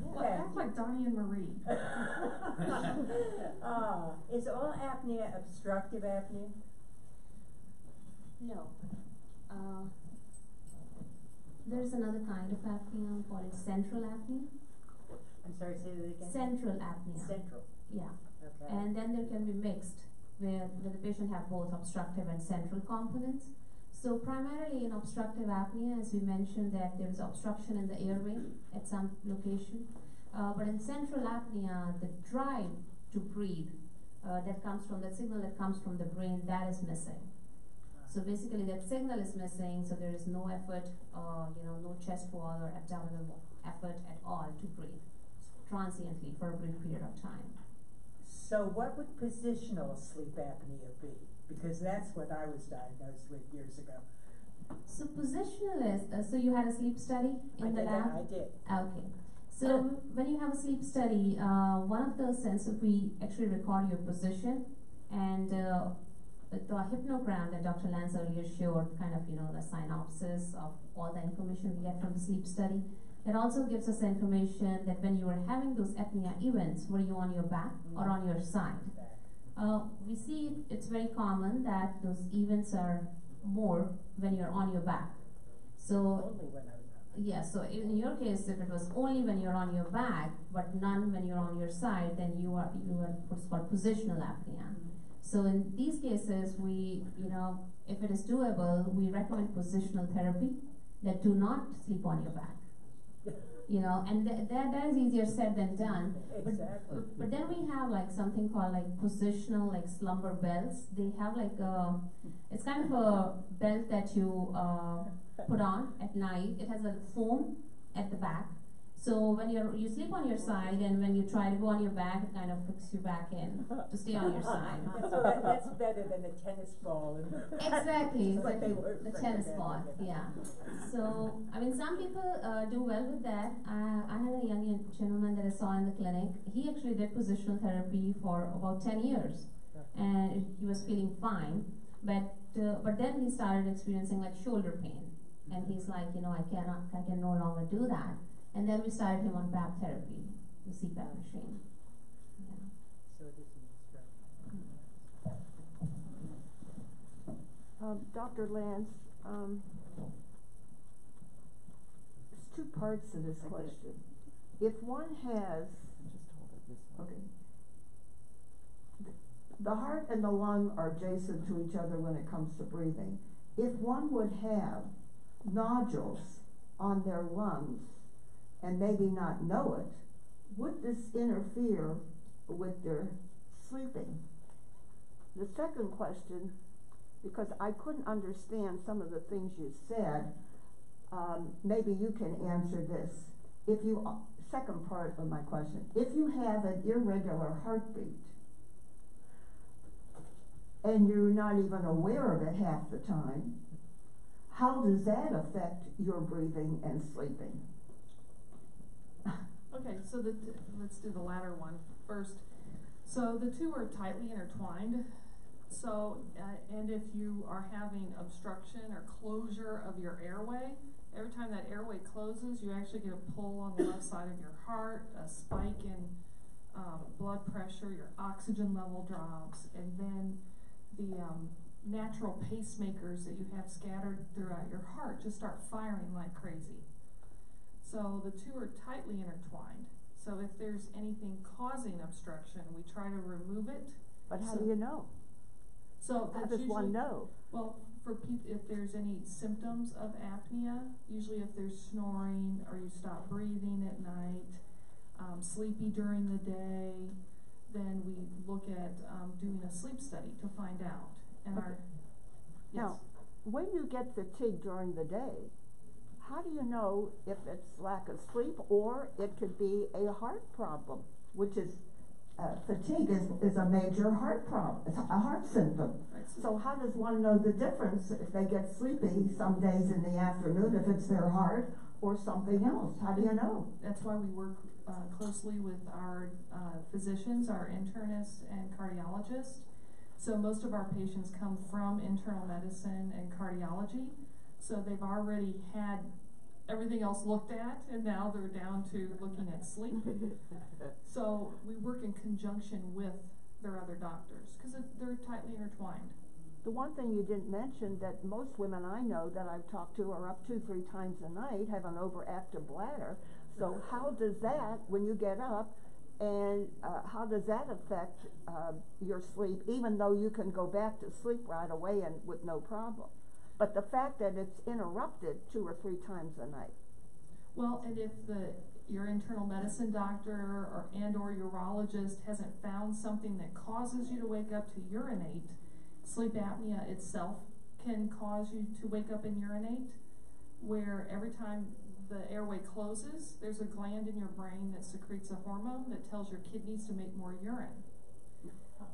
Well, act like Donnie and Marie. Uh, is all apnea obstructive apnea? No. Uh, there's another kind of apnea called central apnea. I'm sorry, say that again? Central apnea. Central, yeah. okay. And then there can be mixed, where, where the patient have both obstructive and central components. So primarily in obstructive apnea, as we mentioned, that there is obstruction in the airway at some location. Uh, but in central apnea, the drive to breathe uh, that comes from that signal that comes from the brain that is missing. So basically, that signal is missing, so there is no effort, uh, you know, no chest wall or abdominal effort at all to breathe transiently for a brief period of time. So what would positional sleep apnea be? Because that's what I was diagnosed with years ago. So positional is, uh, so you had a sleep study I in the did, lab? I did. Okay. So when you have a sleep study, uh, one of the sensors, we actually record your position and uh, the hypnogram that Dr. Lance earlier showed, kind of, you know, the synopsis of all the information we get from the sleep study. It also gives us information that when you were having those apnea events, were you on your back or on your side? Uh, we see it's very common that those events are more when you're on your back. So Only when I was on. yeah, so in your case, if it was only when you're on your back, but none when you're on your side, then you are you are what's called positional apnea. So in these cases, we you know if it is doable, we recommend positional therapy that do not sleep on your back. You know, and th- that that is easier said than done. But, Exactly. but then we have like something called like positional like slumber belts. They have like a, it's kind of a belt that you uh, put on at night. It has a foam at the back. So when you're, you sleep on your side and when you try to go on your back, it kind of hooks you back in to stay on your side. So that, that's better than a tennis ball. Exactly, What the, the tennis ball, yeah. So, I mean, some people, uh, do well with that. I, I had a young young gentleman that I saw in the clinic. He actually did positional therapy for about ten years. And he was feeling fine, but, uh, but then he started experiencing like shoulder pain. And he's like, you know, I cannot, I can no longer do that. And then we started him on PAP therapy, the CPAP machine. Yeah. So it is an instruction. Um, Dr. Lance, um, there's two parts to this question. If one has, okay, the heart and the lung are adjacent to each other when it comes to breathing. If one would have nodules on their lungs and maybe not know it, would this interfere with their sleeping? The second question, because I couldn't understand some of the things you said, um, maybe you can answer this. If you, second part of my question, if you have an irregular heartbeat, and you're not even aware of it half the time, how does that affect your breathing and sleeping? Okay, so the, let's do the latter one first. So the two are tightly intertwined. So, uh, and if you are having obstruction or closure of your airway, every time that airway closes, you actually get a pull on the left side of your heart, a spike in um, blood pressure, your oxygen level drops, and then the um, natural pacemakers that you have scattered throughout your heart just start firing like crazy. So the two are tightly intertwined. So if there's anything causing obstruction, we try to remove it. But how So- do you know? So How does one usually- know? Well, for peop- if there's any symptoms of apnea, usually if there's snoring or you stop breathing at night, um, sleepy during the day, then we look at, um, doing a sleep study to find out. And our, Okay. yes. Now, when you get fatigue during the day, how do you know if it's lack of sleep or it could be a heart problem, which is, uh, fatigue is, is a major heart problem, it's a heart symptom. So- So how does one know the difference if they get sleepy some days in the afternoon, if it's their heart, or something else? How do you know? That's why we work uh, closely with our uh, physicians, our internists and cardiologists. So most of our patients come from internal medicine and cardiology. So they've already had everything else looked at and now they're down to looking at sleep. So we work in conjunction with their other doctors because they're tightly intertwined. the one thing you didn't mention that most women I know that I've talked to are up two, three times a night, have an overactive bladder. So how does that, when you get up, and, uh, how does that affect, uh, your sleep, even though you can go back to sleep right away and with no problem? But the fact that it's interrupted two or three times a night. Well, and if the, your internal medicine doctor or, and or urologist hasn't found something that causes you to wake up to urinate, sleep apnea itself can cause you to wake up and urinate, where every time the airway closes, there's a gland in your brain that secretes a hormone that tells your kidneys to make more urine.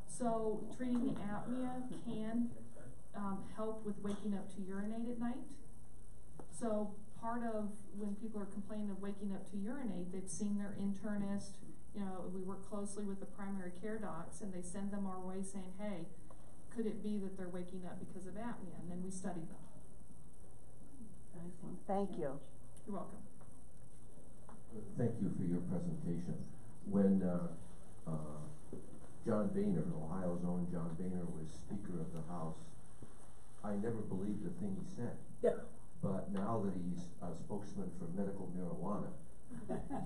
So treating the apnea can, um, help with waking up to urinate at night. So part of when people are complaining of waking up to urinate, they've seen their internist, you know, we work closely with the primary care docs and they send them our way saying, hey, could it be that they're waking up because of apnea? And then we study them. Thank you. You're welcome. Thank you for your presentation. When, uh, uh, John Boehner, Ohio's own John Boehner was Speaker of the House, I never believed a thing he said. Yeah. But now that he's a spokesman for medical marijuana,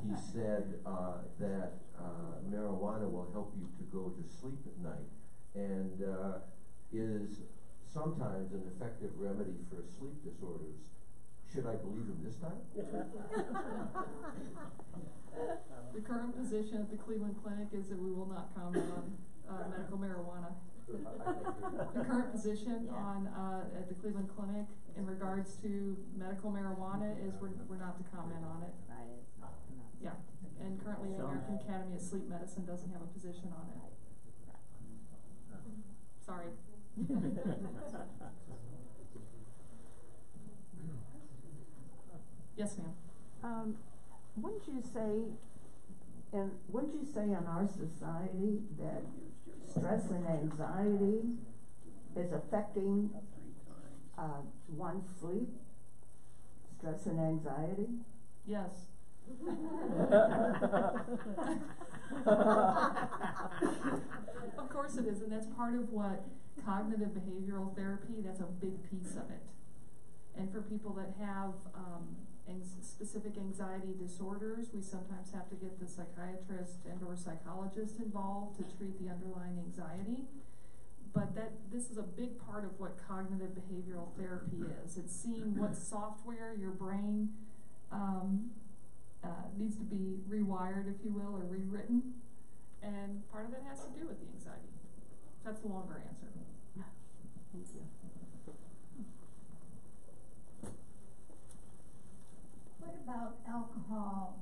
he said, uh, that, uh, marijuana will help you to go to sleep at night and, uh, is sometimes an effective remedy for sleep disorders. Should I believe him this time? The current position at the Cleveland Clinic is that we will not comment on, uh, medical marijuana. The current position on, uh, at the Cleveland Clinic in regards to medical marijuana is we're, we're not to comment on it. Yeah, and currently the So- American Academy of Sleep Medicine doesn't have a position on it. Sorry. Yes, ma'am. Um, wouldn't you say, and wouldn't you say in our society that stress and anxiety is affecting, uh, one's sleep? Stress and anxiety? Yes. Of course it is, and that's part of what cognitive behavioral therapy, that's a big piece of it. And for people that have, um, anx- specific anxiety disorders, we sometimes have to get the psychiatrist and or psychologist involved to treat the underlying anxiety. But that, this is a big part of what cognitive behavioral therapy is. It's seeing what software your brain, um, uh, needs to be rewired, if you will, or rewritten. And part of it has to do with the anxiety. That's the longer answer. Thank you. What about alcohol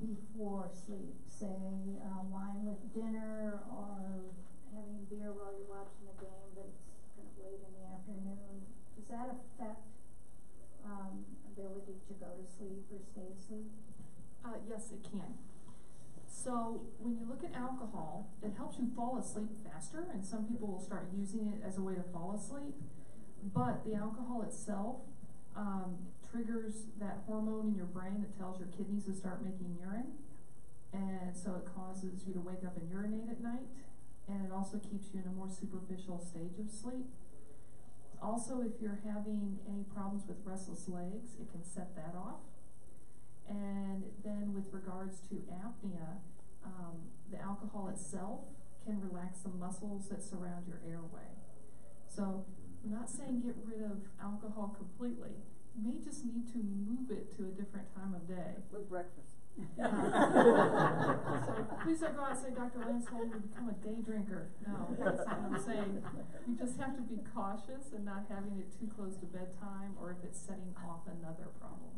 before sleep? Say, uh, wine with dinner or having beer while you're watching the game, but it's kind of late in the afternoon. Does that affect, um, ability to go to sleep or stay asleep? Uh, yes, it can. So when you look at alcohol, it helps you fall asleep faster, and some people will start using it as a way to fall asleep. But the alcohol itself um, triggers that hormone in your brain that tells your kidneys to start making urine, and so it causes you to wake up and urinate at night, and it also keeps you in a more superficial stage of sleep. Also, if you're having any problems with restless legs, it can set that off. And then with regards to apnea, um, the alcohol itself can relax the muscles that surround your airway. So I'm not saying get rid of alcohol completely. You may just need to move it to a different time of day. With breakfast. So please don't go out and say, Dr. Lance told me to become a day drinker. No, that's not what I'm saying. You just have to be cautious and not having it too close to bedtime or if it's setting off another problem.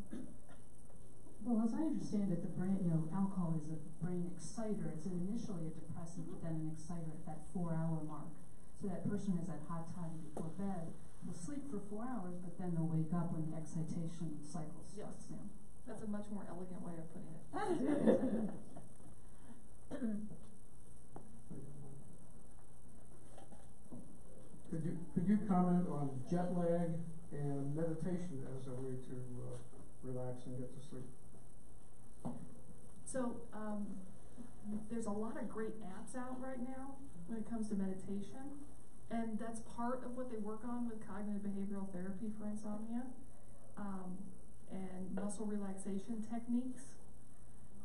Well, as I understand it, the brain, you know, alcohol is a brain exciter. It's initially a depressant, but then an exciter at that four-hour mark. So that person has that hot time before bed. Will sleep for four hours, but then they'll wake up when the excitation cycle starts Yes. now. That's a much more elegant way of putting it. Could you, could you comment on jet lag and meditation as a way to, uh, relax and get to sleep? So, um, there's a lot of great apps out right now when it comes to meditation. And that's part of what they work on with cognitive behavioral therapy for insomnia. Um, and muscle relaxation techniques.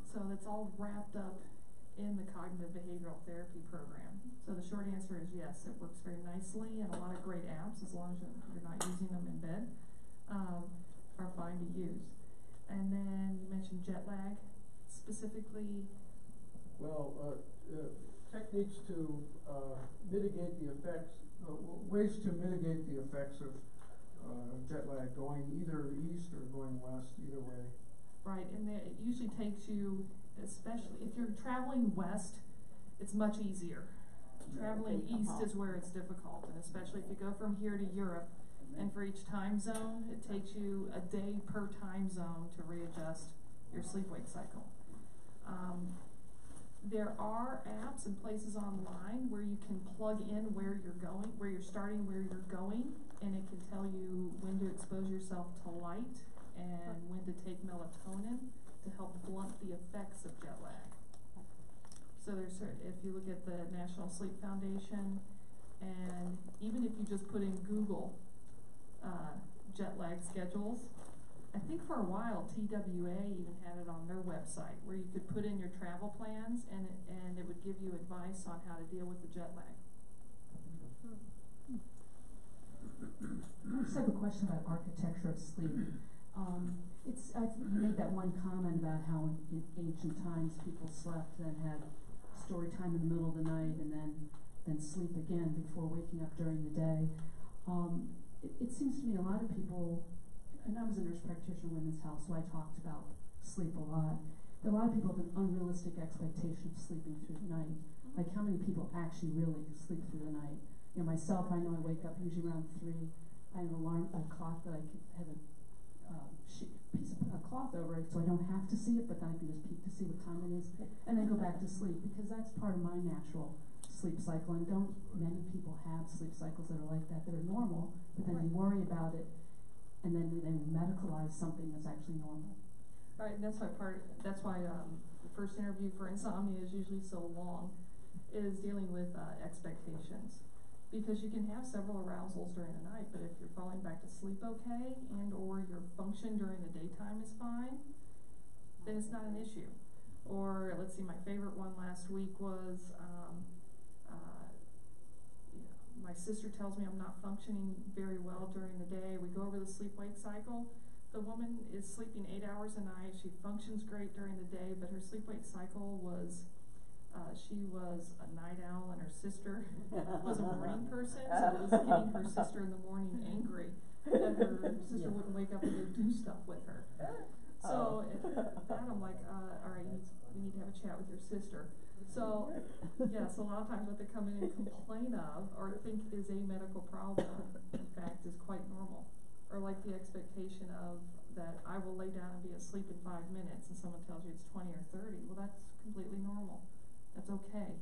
So that's all wrapped up in the cognitive behavioral therapy program. So the short answer is yes, it works very nicely and a lot of great apps, as long as you're, not using them in bed, um, are fine to use. And then you mentioned jet lag, specifically, Well, uh, uh, techniques to, uh, mitigate the effects, uh, ways to mitigate the effects of, uh, jet lag going either east or going west, either way. right, and the- it usually takes you, especially, if you're traveling west, it's much easier. Traveling east is where it's difficult, and especially if you go from here to Europe, and for each time zone, it takes you a day per time zone to readjust your sleep-wake cycle. Um, there are apps and places online where you can plug in where you're going, where you're starting, where you're going, and it can tell you when to expose yourself to light and when to take melatonin to help blunt the effects of jet lag. So there's, if you look at the National Sleep Foundation, and even if you just put in Google, uh, jet lag schedules, I think for a while TWA even had it on their website where you could put in your travel plans and it, and it would give you advice on how to deal with the jet lag. I just have a question about architecture of sleep. Um, it's, I you made that one comment about how in, in ancient times people slept and had story time in the middle of the night and then, then sleep again before waking up during the day. Um, it, it seems to me a lot of people, and I was a nurse practitioner in Women's Health, so I talked about sleep a lot, a lot of people have an unrealistic expectation of sleeping through the night. Like how many people actually really sleep through the night? You know, myself, I know I wake up usually around three. I have an alarm, a clock that I can have a uh, piece of a cloth over it, so I don't have to see it, but then I can just peek to see what time it is, and then go back to sleep because that's part of my natural sleep cycle. And don't many people have sleep cycles that are like that? That are normal, but then we worry about it, and then they medicalize something that's actually normal. Right, and that's why part, that's why, um, the first interview for insomnia is usually so long, is dealing with, uh, expectations. Because you can have several arousals during the night, but if you're falling back to sleep okay, and or your function during the daytime is fine, then it's not an issue. Or, let's see, my favorite one last week was, um, my sister tells me I'm not functioning very well during the day, we go over the sleep-wake cycle, the woman is sleeping eight hours a night, she functions great during the day, but her sleep-wake cycle was, uh, she was a night owl and her sister was a morning person, so it was getting her sister in the morning angry that her sister wouldn't wake up and go do stuff with her. So, at that I'm like, uh, all right, we need to have a chat with your sister. So, yes, a lot of times what they come in and complain of or think is a medical problem, in fact, is quite normal. Or like the expectation of that I will lay down and be asleep in five minutes and someone tells you it's twenty or thirty, well, that's completely normal. That's okay.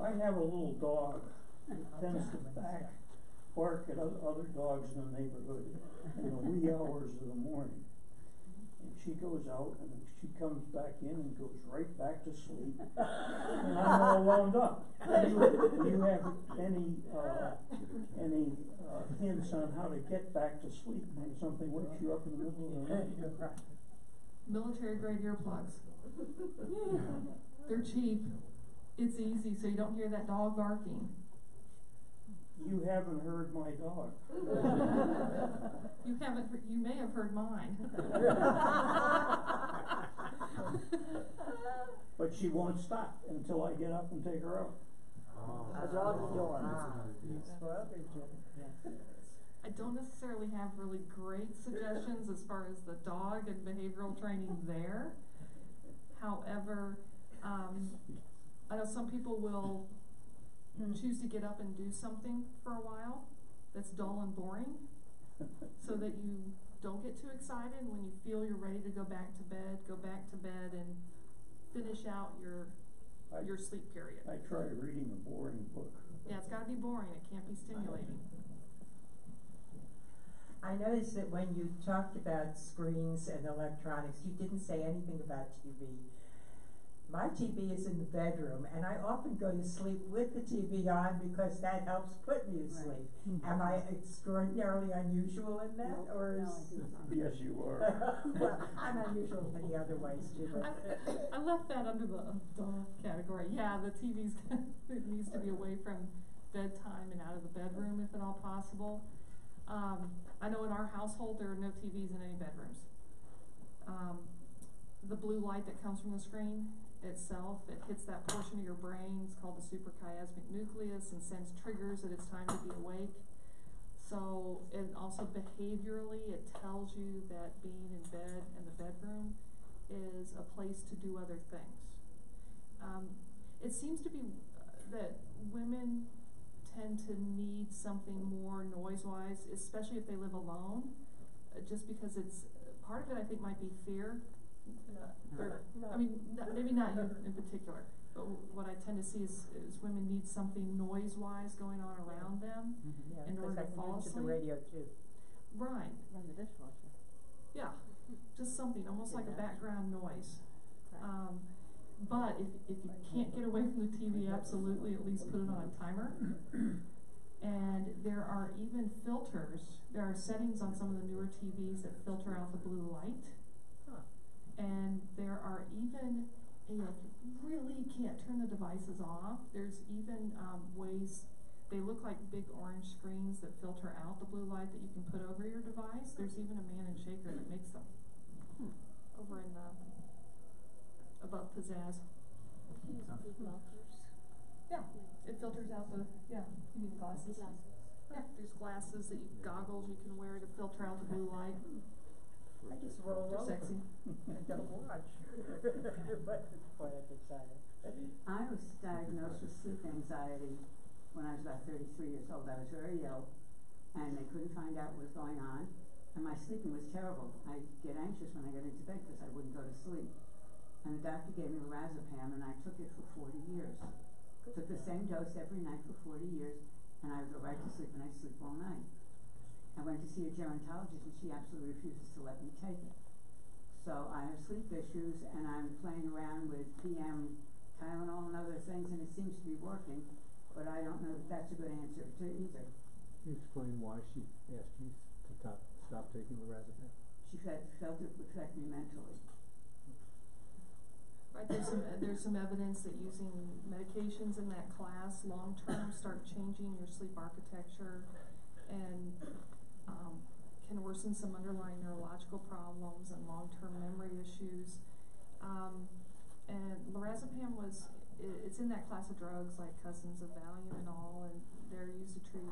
I have a little dog that tends to back, bark at other, other dogs in the neighborhood in the wee hours of the morning. And she goes out and she comes back in and goes right back to sleep. And I'm all wound up. Do you, do you have any, uh, any, uh, hints on how to get back to sleep when something wakes you up in the middle of the night? Military grade earplugs. They're cheap. It's easy, so you don't hear that dog barking. You haven't heard my dog. You haven't, he- you may have heard mine. But she won't stop until I get up and take her out. A dog is yours. I don't necessarily have really great suggestions as far as the dog and behavioral training there. However, um, I know some people will Hmm. choose to get up and do something for a while that's dull and boring, so that you don't get too excited. When you feel you're ready to go back to bed, go back to bed and finish out your, I- your sleep period. I try reading a boring book. Yeah, it's gotta be boring, it can't be stimulating. I noticed that when you talked about screens and electronics, you didn't say anything about TV. My TV is in the bedroom, and I often go to sleep with the TV on because that helps put me to sleep. Am I extraordinarily unusual in that, or is? Yes, you are. well, I'm unusual in many other ways too, but. I, I left that under the duh category. Yeah, the TV's it needs to be away from bedtime and out of the bedroom if at all possible. Um, I know in our household there are no TVs in any bedrooms. Um, the blue light that comes from the screen itself, it hits that portion of your brain, it's called the suprachiasmatic nucleus and sends triggers that it's time to be awake. So, and also behaviorally, it tells you that being in bed in the bedroom is a place to do other things. Um, it seems to be uh, that women tend to need something more noise-wise, especially if they live alone, uh, just because it's, part of it I think might be fear. Or- I mean, not, maybe not you in particular, but w- what I tend to see is, is women need something noise-wise going on around them Yeah, in order to because I can fall listen to asleep. the radio too. Right, Run the dishwasher. yeah, just something, almost like a background noise. Um, but if, if you can't get away from the TV, absolutely, at least put it on a timer. And there are even filters, there are settings on some of the newer TVs that filter out the blue light. And there are even, you know, really can't turn the devices off, there's even, um, ways, they look like big orange screens that filter out the blue light that you can put over your device. There's even a man and shaker that makes them. Over in the, above pizzazz. Yeah, it filters out the, yeah, you mean glasses? Glasses. Yeah, there's glasses that you, goggles you can wear to filter out the blue light. I just roll They're over. sexy. I don't watch. But before I decided. I was diagnosed with sleep anxiety when I was about thirty-three years old. I was very ill, and they couldn't find out what was going on, and my sleeping was terrible. I get anxious when I get into bed because I wouldn't go to sleep. And the doctor gave me lorazepam, and I took it for forty years. Took the same dose every night for forty years, and I would go right to sleep, and I'd sleep all night. I went to see a gerontologist, and she absolutely refuses to let me take it. So I have sleep issues, and I'm playing around with PM Tylenol and other things, and it seems to be working, but I don't know that that's a good answer to either. Can you explain why she asked you to stop, stop taking lorazepam? She felt, felt it would affect me mentally. Right, there's some, there's some evidence that using medications in that class long-term start changing your sleep architecture and, um, can worsen some underlying neurological problems and long-term memory issues. Um, and lorazepam was, i it's in that class of drugs like cousins of Valium and all, and they're used to treat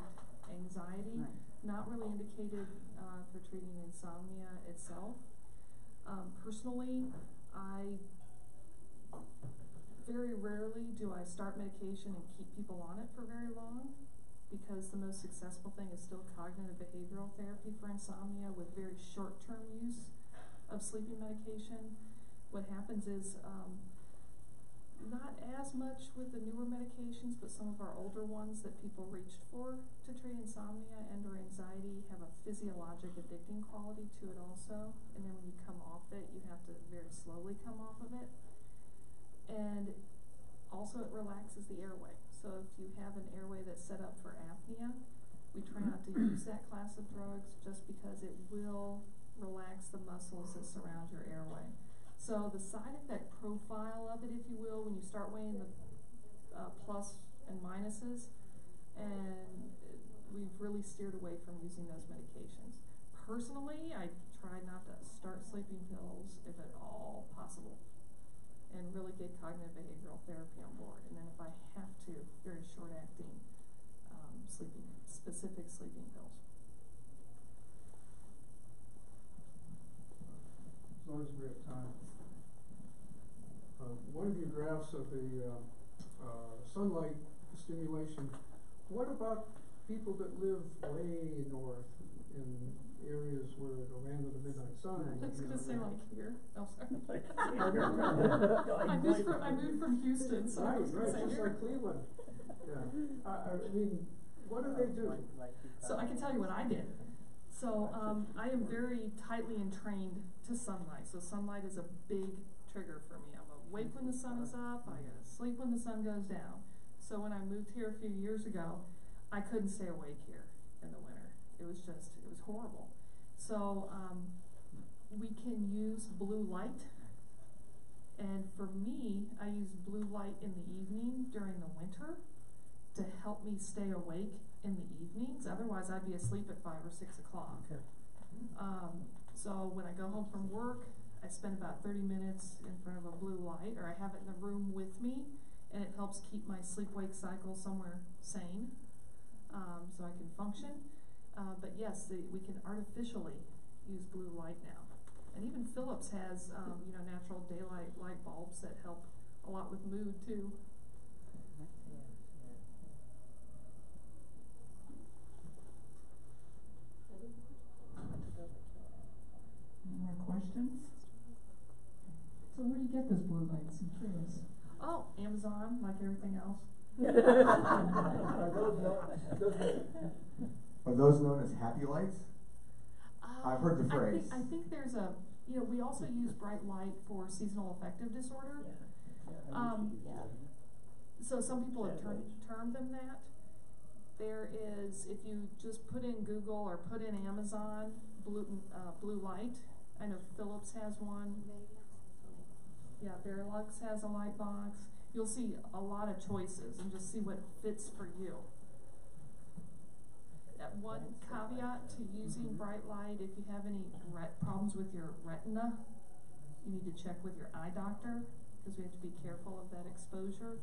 anxiety. Right. Not really indicated, uh, for treating insomnia itself. Um, personally, I very rarely do I start medication and keep people on it for very long because the most successful thing is still cognitive behavioral therapy for insomnia with very short-term use of sleeping medication. What happens is, um, not as much with the newer medications, but some of our older ones that people reached for to treat insomnia and or anxiety have a physiologic addicting quality to it also. And then when you come off it, you have to very slowly come off of it. And also it relaxes the airway. So if you have an airway that's set up for apnea, we try not to use that class of drugs just because it will relax the muscles that surround your airway. So the side effect profile of it, if you will, when you start weighing the uh, plus and minuses, and we've really steered away from using those medications. Personally, I try not to start sleeping pills if at all possible and really get cognitive behavioral therapy on board. And then if I have to, very short acting um, sleeping, specific sleeping pills. as long as we have time. Uh, one of your graphs of the, uh, uh, sunlight stimulation, what about people that live way north in areas where the land of the midnight sun? I was gonna say like here, oh sorry. Right. I moved from, I moved from Houston, so I Right, was gonna right, say just here. like Cleveland, yeah, I, I mean, what do they do? So I can tell you what I did. So um, I am very tightly entrained to sunlight. So sunlight is a big trigger for me. I'm awake when the sun is up. I gotta sleep when the sun goes down. So when I moved here a few years ago, I couldn't stay awake here in the winter. It was just, it was horrible. So um, we can use blue light. And for me, I use blue light in the evening during the winter to help me stay awake in the evenings. Otherwise, I'd be asleep at five or six o'clock. Um, so when I go home from work, I spend about thirty minutes in front of a blue light, or I have it in the room with me, and it helps keep my sleep-wake cycle somewhere sane, um, so I can function. Uh, but yes, the, we can artificially use blue light now. And even Philips has, um, you know, natural daylight light bulbs that help a lot with mood too. Any more questions? So where do you get those blue lights? I'm curious. Oh, Amazon, like everything else. Are those known, are those known as happy lights? I've heard the Um, I phrase. think, I think there's a, you know, we also use bright light for seasonal affective disorder. Um, so some people have termed, termed them that. There is, if you just put in Google or put in Amazon, blue, uh, blue light, I know Philips has one. Yeah, Verilux has a light box. You'll see a lot of choices and just see what fits for you. One caveat to using bright light, if you have any ret- problems with your retina, you need to check with your eye doctor, because we have to be careful of that exposure.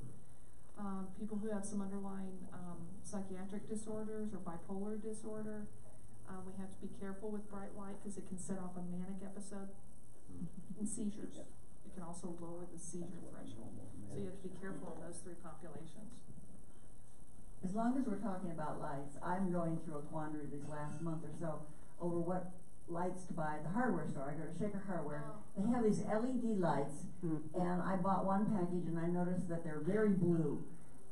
um, people who have some underlying, um, psychiatric disorders or bipolar disorder. Um, we have to be careful with bright light, cause it can set off a manic episode and seizures. It can also lower the seizure threshold, so you have to be careful in those three populations. As long as we're talking about lights, I'm going through a quandary these last month or so over what lights to buy at the hardware store. I go to Shaker Hardware. Oh. They have these LED lights, hmm. and I bought one package and I noticed that they're very blue.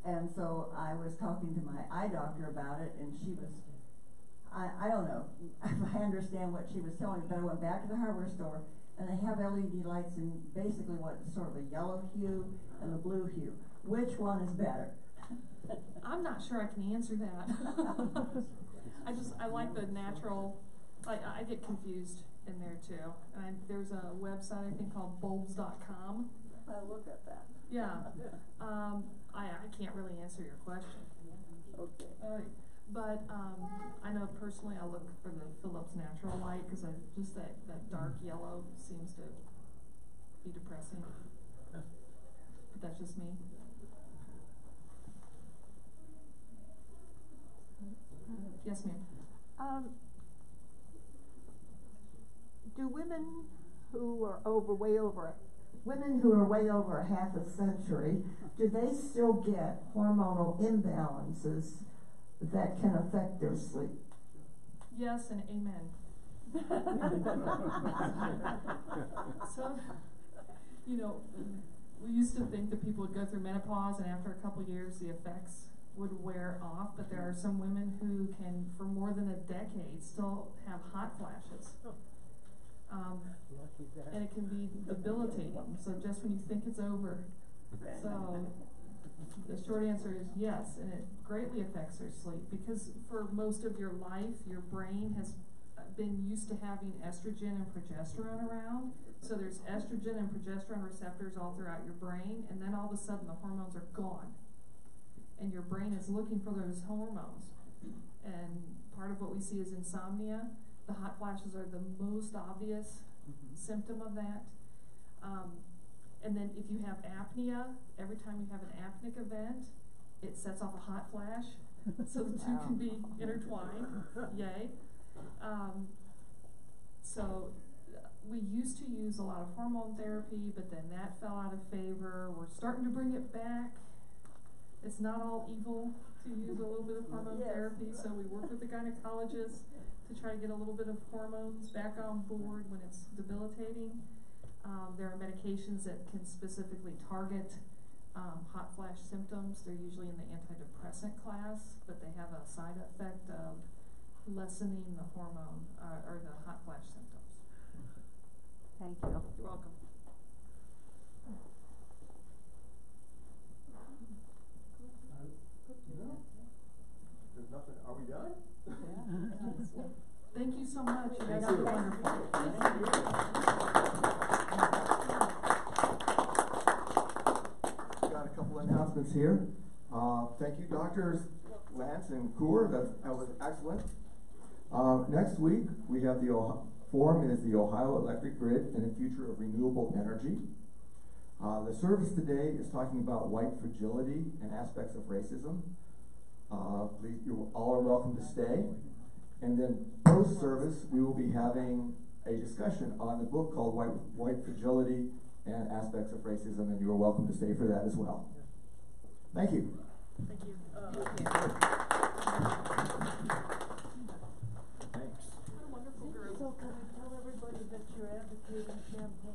And so I was talking to my eye doctor about it, and she was, I, I don't know if I understand what she was telling me, but I went back to the hardware store, and they have LED lights in basically what sort of a yellow hue and a blue hue. Which one is better? I'm not sure I can answer that. I just, I like the natural, I, I get confused in there too. And there's a website, I think called bulbs.com. I look at that. Yeah, um, I, I can't really answer your question. Okay. Uh, but, um, I know personally I look for the Philips natural light, cause I, just that, that dark yellow seems to be depressing. But that's just me. Yes, ma'am. Um, do women who are over, way over, Women who are way over a half a century, do they still get hormonal imbalances that can affect their sleep? Yes and amen. So, you know, we used to think that people would go through menopause and after a couple of years the effects would wear off, but there are some women who can, for more than a decade, still have hot flashes. Um, and it can be debilitating, so just when you think it's over. So, the short answer is yes, and it greatly affects their sleep, because for most of your life, your brain has been used to having estrogen and progesterone around. So there's estrogen and progesterone receptors all throughout your brain, and then all of a sudden the hormones are gone. And your brain is looking for those hormones. And part of what we see is insomnia. The hot flashes are the most obvious symptom of that. Um, and then if you have apnea, every time you have an apneic event, it sets off a hot flash. so the two can be intertwined. Yay. Um, so we used to use a lot of hormone therapy, but then that fell out of favor. We're starting to bring it back. It's not all evil to use a little bit of hormone Yes. therapy, so we work with the gynecologist to try to get a little bit of hormones back on board when it's debilitating. Um, there are medications that can specifically target um, hot flash symptoms. They're usually in the antidepressant class, but they have a side effect of lessening the hormone uh, or the hot flash symptoms. Thank you. You're welcome. There's nothing, are we done? Thank you so much. You guys Thank are you. wonderful. Got a couple announcements here. Uh, thank you, doctors Lance and Kaur, that, that was excellent. Uh, next week, we have the Ohio, forum is the Ohio Electric Grid and the Future of Renewable Energy. Uh, the service today is talking about white fragility and aspects of racism. Uh, you all are welcome to stay. And then post service, we will be having a discussion on the book called White, White Fragility and Aspects of Racism, and you are welcome to stay for that as well. Thank you. Thank you. Uh, Thanks. What a wonderful group. So can tell everybody that you're advocating champagne?